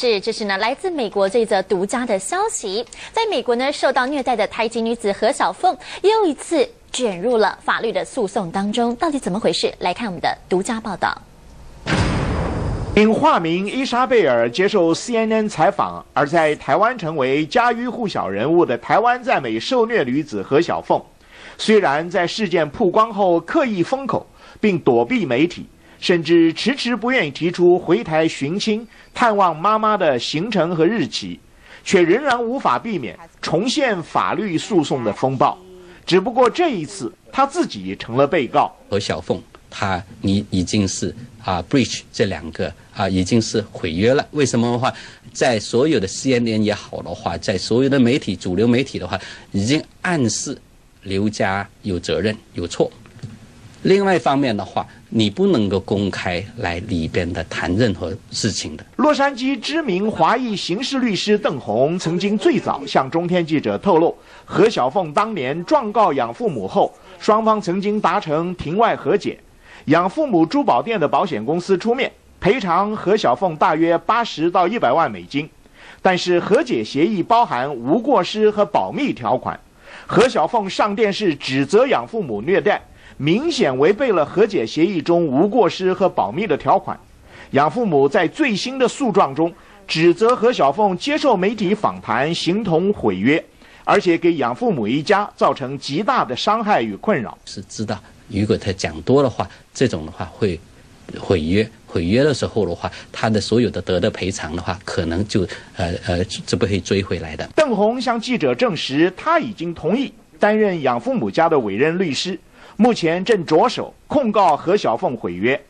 是，这是呢，来自美国这则独家的消息。在美国呢，受到虐待的台籍女子何小凤又一次卷入了法律的诉讼当中，到底怎么回事？来看我们的独家报道。因化名伊莎贝尔接受 CNN 采访，而在台湾成为家喻户晓人物的台湾在美受虐女子何小凤，虽然在事件曝光后刻意封口，并躲避媒体。甚至迟迟不愿意提出回台寻亲、探望妈妈的行程和日期，却仍然无法避免重现法律诉讼的风暴。只不过这一次，他自己成了被告。何小凤，他你已经是啊，breach 这两个啊，已经是毁约了。为什么的话，在所有的 CNN 也好的话，在所有的媒体、主流媒体的话，已经暗示刘家有责任、有错。另外一方面的话，你不能够公开来里边的谈任何事情的。洛杉矶知名华裔刑事律师邓红曾经最早向中天记者透露，何小凤当年状告养父母后，双方曾经达成庭外和解，养父母珠宝店的保险公司出面赔偿何小凤大约八十到一百万美金，但是和解协议包含无过失和保密条款，何小凤上电视指责养父母虐待。明显违背了和解协议中无过失和保密的条款。养父母在最新的诉状中指责何小凤接受媒体访谈，形同毁约，而且给养父母一家造成极大的伤害与困扰。是知道，如果他讲多的话，这种的话会毁约。毁约的时候的话，他的所有的得的赔偿的话，可能就呃呃这不会追回来的。邓红向记者证实，他已经同意担任养父母家的委任律师。目前正着手控告何小凤毁约，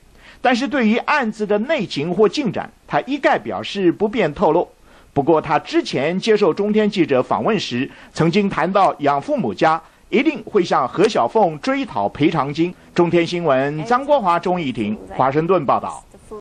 但是对于案子的内情或进展，他一概表示不便透露。不过，他之前接受中天记者访问时，曾经谈到养父母家一定会向何小凤追讨赔偿金。中天新闻张国华、钟义婷，华盛顿报道。